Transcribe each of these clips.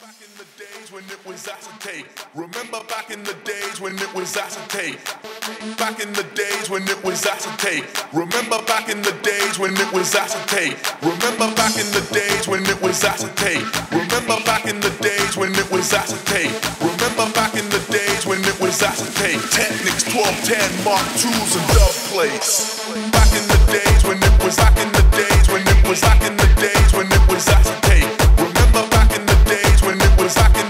Back in the days when it was acetate. Remember back in the days when it was acetate. Back in the days when it was acetate. Remember back in the days when it was acetate. Remember back in the days when it was acetate. Remember back in the days when it was acetate. Remember back in the days when it was acetate. Technics 1210 Mark IIs and dub plates. Back in the days when it was back in the days when it was back in the days when it was acetate. Days when it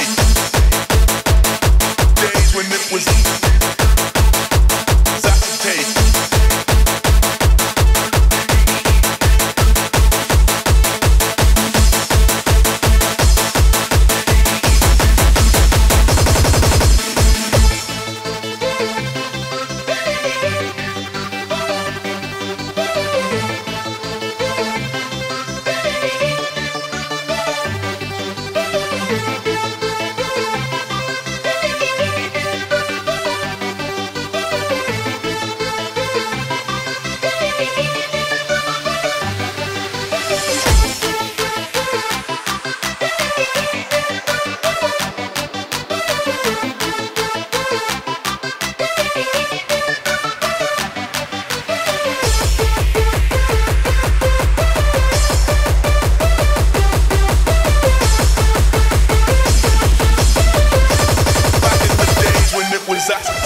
days, days when it was. easy. cause